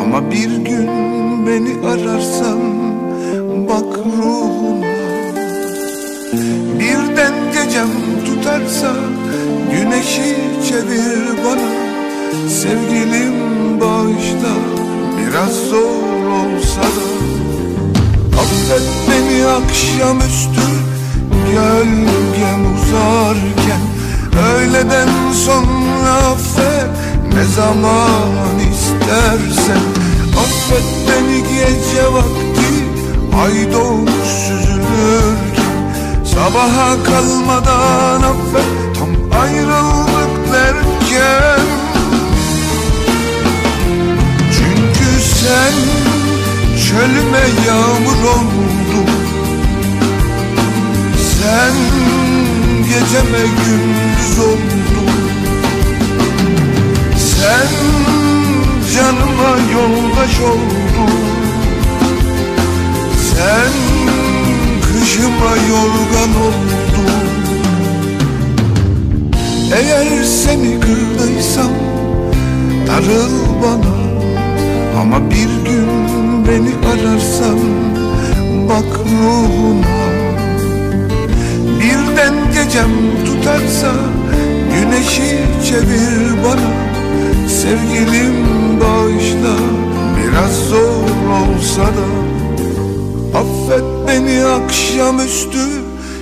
Ama bir gün beni ararsan bak ruhuna Birden gecem tutarsa güneşi çevir bana. Sevgilim bağışla biraz zor olsa da. Affet beni akşamüstü zaman istersen Affet beni gece vakti. Ay doğmuş süzülürken Sabaha kalmadan affet tam ayrıldık derken Çünkü sen çölüme yağmur oldun. Sen geceme gündüz oldun yoldaş oldun. Sen kışıma yorgan oldun. Eğer seni kırdıysam darıl bana. Ama bir gün beni ararsan bak ruhuna Birden gecem tutarsa güneşi çevir bana. Sevgilim bağışla biraz zor olsa da Affet beni akşamüstü.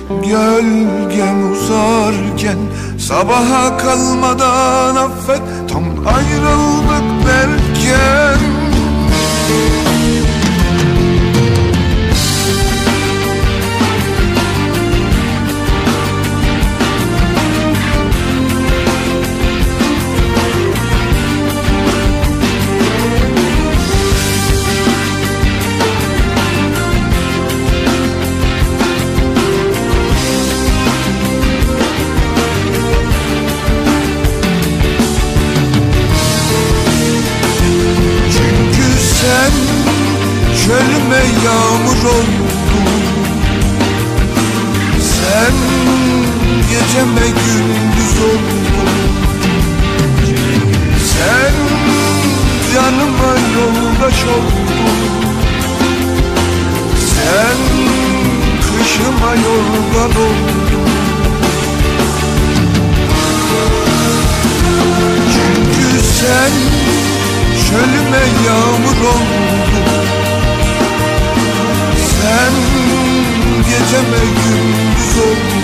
Gölgem uzarken Sabaha kalmadan affet. Tam ayrıldık derken çölüme yağmur oldun Sen geceme gündüz oldun. Sen canıma yoldaş oldun. Sen kışıma yorgan oldun geceme gündüz oldu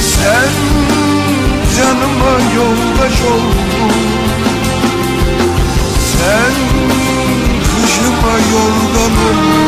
Sen canıma yoldaş oldun. Sen kışıma yorgan oldun